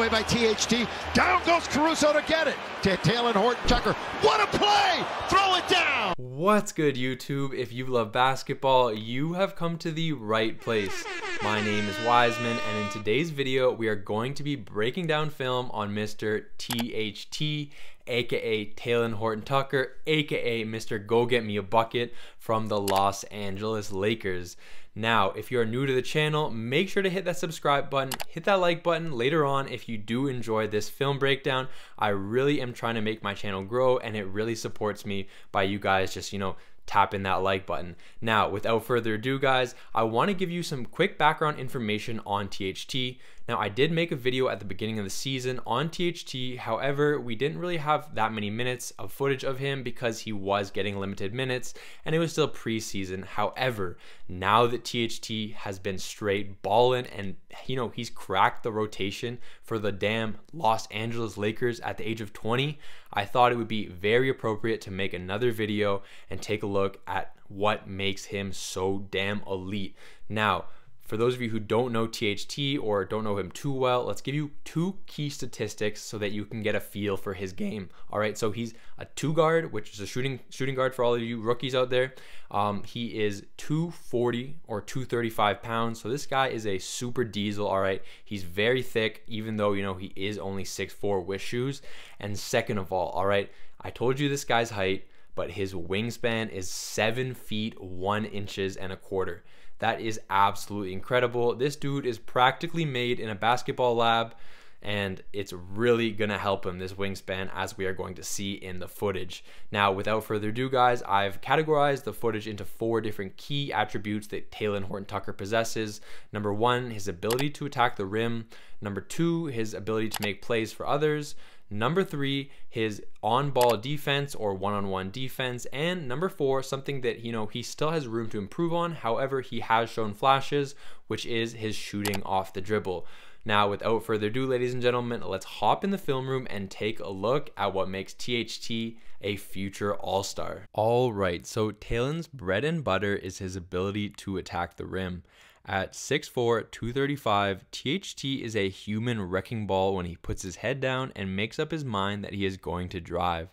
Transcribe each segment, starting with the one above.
away by THT. Down goes Caruso to get it. To Talen Horton Tucker. What a play! Throw it down! What's good, YouTube? If you love basketball, you have come to the right place. My name is Wiseman, and in today's video, we are going to be breaking down film on Mr. THT, aka Talen Horton Tucker, aka Mr. Go Get Me a Bucket from the Los Angeles Lakers. Now, if you are new to the channel, make sure to hit that subscribe button, hit that like button later on if you do enjoy this film breakdown. I really am trying to make my channel grow and it really supports me by you guys just, you know, tapping that like button. Now, without further ado, guys, I want to give you some quick background information on THT. Now, I did make a video at the beginning of the season on THT. However, we didn't really have that many minutes of footage of him because he was getting limited minutes and it was still preseason. However, now that THT has been straight balling and, you know, he's cracked the rotation for the damn Los Angeles Lakers at the age of 20, I thought it would be very appropriate to make another video and take a look at what makes him so damn elite. Now, for those of you who don't know THT or don't know him too well, let's give you two key statistics so that you can get a feel for his game. All right, so he's a two guard, which is a shooting shooting guard for all of you rookies out there. Um, he is 240 or 235 pounds, so this guy is a super diesel. All right, he's very thick, even though you know he is only 6'4 with shoes. And second of all, all right, I told you this guy's height, but his wingspan is seven feet one inches and a quarter. That is absolutely incredible. This dude is practically made in a basketball lab and it's really gonna help him this wingspan as we are going to see in the footage. Now, without further ado, guys, I've categorized the footage into four different key attributes that Talen Horton Tucker possesses. Number one, his ability to attack the rim. Number two, his ability to make plays for others. Number three, his on-ball defense or one-on-one defense. And number four, something that, you know, he still has room to improve on. However, he has shown flashes, which is his shooting off the dribble. Now, without further ado, ladies and gentlemen, let's hop in the film room and take a look at what makes THT a future all-star. All right, so Talen's bread and butter is his ability to attack the rim. At 6'4, 235, THT is a human wrecking ball when he puts his head down and makes up his mind that he is going to drive.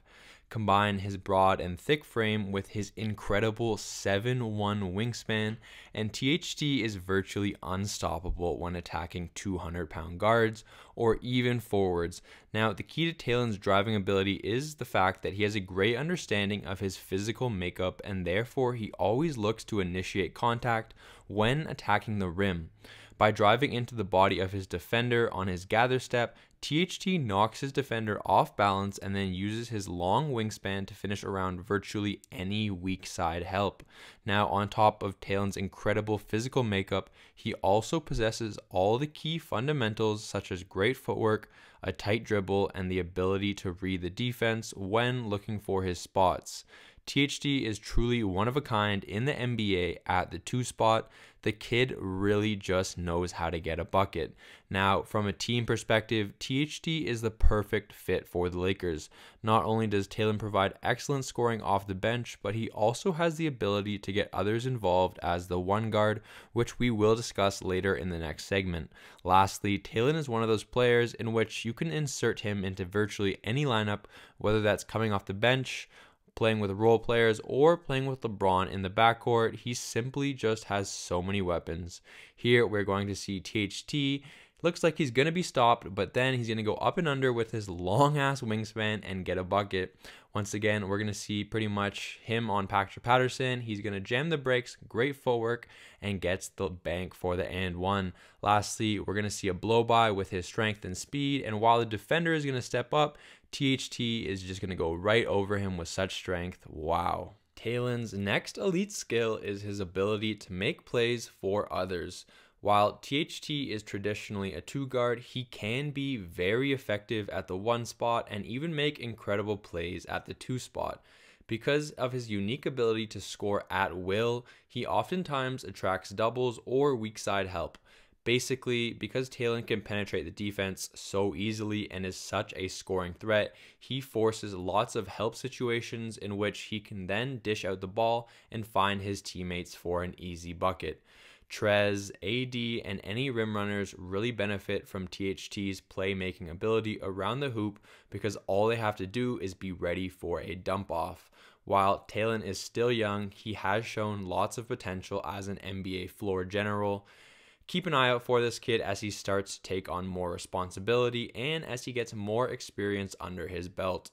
Combine his broad and thick frame with his incredible 7'1 wingspan, and THT is virtually unstoppable when attacking 200 pound guards or even forwards. Now, the key to Talen's driving ability is the fact that he has a great understanding of his physical makeup, and therefore he always looks to initiate contact when attacking the rim. By driving into the body of his defender on his gather step, THT knocks his defender off balance and then uses his long wingspan to finish around virtually any weak side help. Now, on top of Talen's incredible physical makeup, he also possesses all the key fundamentals such as great footwork, a tight dribble, and the ability to read the defense when looking for his spots. THT is truly one of a kind in the NBA at the two spot. The kid really just knows how to get a bucket. Now, from a team perspective, THT is the perfect fit for the Lakers. Not only does Talen provide excellent scoring off the bench, but he also has the ability to get others involved as the one guard, which we will discuss later in the next segment. Lastly, Talen is one of those players in which you can insert him into virtually any lineup, whether that's coming off the bench, playing with role players, or playing with LeBron in the backcourt. He simply just has so many weapons. Here we're going to see THT. Looks like he's going to be stopped, but then he's going to go up and under with his long ass wingspan and get a bucket. Once again, we're going to see pretty much him on Patrick Patterson. He's going to jam the brakes, great footwork, and gets the bank for the and one. Lastly, we're going to see a blow by with his strength and speed. And while the defender is going to step up, THT is just going to go right over him with such strength. Wow. Talen's next elite skill is his ability to make plays for others. While THT is traditionally a two guard, he can be very effective at the one spot and even make incredible plays at the two spot. Because of his unique ability to score at will, he oftentimes attracts doubles or weak side help. Basically, because Talen can penetrate the defense so easily and is such a scoring threat, he forces lots of help situations in which he can then dish out the ball and find his teammates for an easy bucket. Trez, AD, and any rim runners really benefit from THT's playmaking ability around the hoop because all they have to do is be ready for a dump off. While Talen is still young, he has shown lots of potential as an NBA floor general. Keep an eye out for this kid as he starts to take on more responsibility and as he gets more experience under his belt.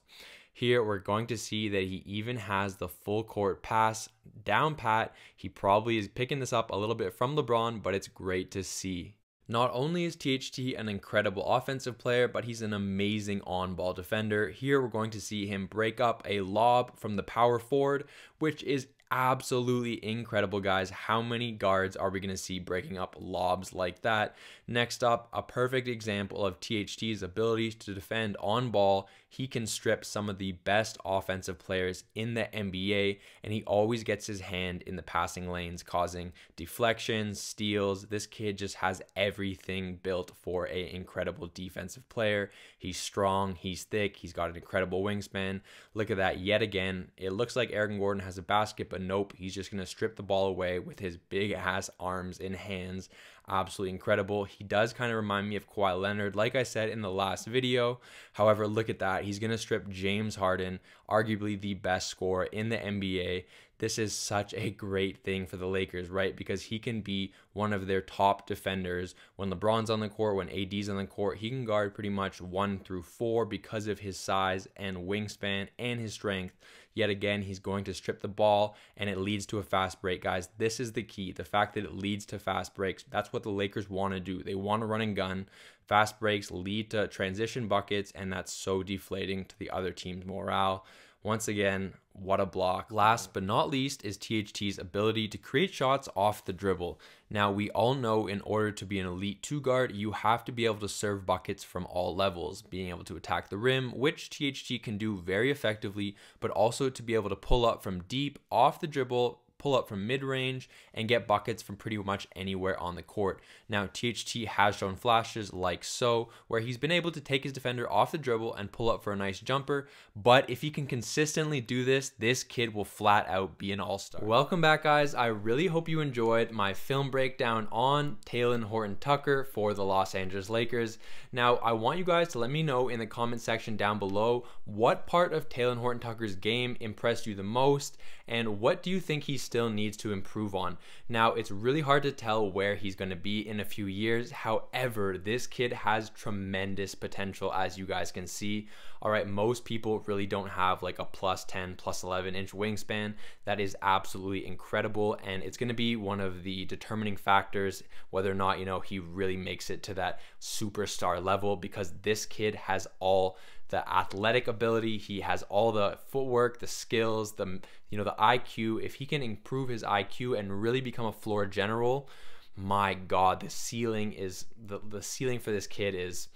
Here, we're going to see that he even has the full court pass down pat. He probably is picking this up a little bit from LeBron, but it's great to see. Not only is THT an incredible offensive player, but he's an amazing on ball defender. Here we're going to see him break up a lob from the power forward, which is absolutely incredible, guys. How many guards are we going to see breaking up lobs like that? Next up, a perfect example of THT's ability to defend on ball. He can strip some of the best offensive players in the NBA, and he always gets his hand in the passing lanes, causing deflections, steals. This kid just has everything built for a incredible defensive player. He's strong, he's thick, he's got an incredible wingspan. Look at that yet again. It looks like Aaron Gordon has a basket, but nope, he's just going to strip the ball away with his big ass arms and hands. Absolutely incredible. He does kind of remind me of Kawhi Leonard, like I said in the last video. However, look at that. He's going to strip James Harden, arguably the best scorer in the NBA this is such a great thing for the Lakers, right? Because he can be one of their top defenders when LeBron's on the court, when AD's on the court. He can guard pretty much one through four because of his size and wingspan and his strength. Yet again, he's going to strip the ball and it leads to a fast break, guys. This is the key. The fact that it leads to fast breaks. That's what the Lakers want to do. They want to run and gun. Fast breaks lead to transition buckets, and that's so deflating to the other team's morale. Once again, what a block. Last but not least is THT's ability to create shots off the dribble. Now, we all know in order to be an elite two guard, you have to be able to serve buckets from all levels, being able to attack the rim, which THT can do very effectively, but also to be able to pull up from deep off the dribble pull up from mid range, and get buckets from pretty much anywhere on the court. Now, THT has shown flashes like so, where he's been able to take his defender off the dribble and pull up for a nice jumper. But if he can consistently do this, this kid will flat out be an all star. Welcome back, guys. I really hope you enjoyed my film breakdown on Talen Horton Tucker for the Los Angeles Lakers. Now, I want you guys to let me know in the comment section down below what part of Talen Horton Tucker's game impressed you the most, and what do you think he's still needs to improve on. Now, it's really hard to tell where he's going to be in a few years. However, this kid has tremendous potential, as you guys can see. All right, most people really don't have like a plus 10, plus 11 inch wingspan. That is absolutely incredible. And it's going to be one of the determining factors whether or not, you know, he really makes it to that superstar level because this kid has all the athletic ability, he has all the footwork, the skills, the you know, the IQ. If he can improve his IQ and really become a floor general, my god, the ceiling is the the ceiling for this kid is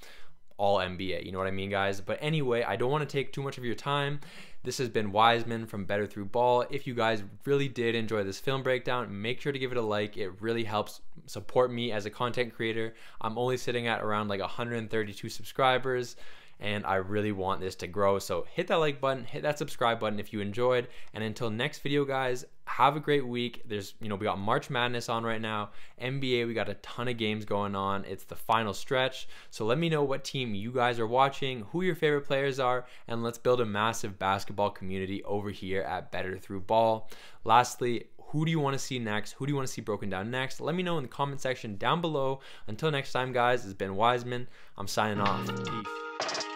all NBA. You know what I mean, guys? But anyway, I don't want to take too much of your time. This has been Wiseman from Better Through Ball. If you guys really did enjoy this film breakdown, make sure to give it a like. It really helps support me as a content creator. I'm only sitting at around like 132 subscribers and I really want this to grow. So hit that like button, hit that subscribe button if you enjoyed. And until next video, guys, have a great week. There's, you know, we got March Madness on right now. NBA, we got a ton of games going on. It's the final stretch. So let me know what team you guys are watching, who your favorite players are, and let's build a massive basketball community over here at Better Through Ball. Lastly, who do you want to see next? Who do you want to see broken down next? Let me know in the comment section down below. Until next time, guys, it's Ben Wiseman. I'm signing off. Peace.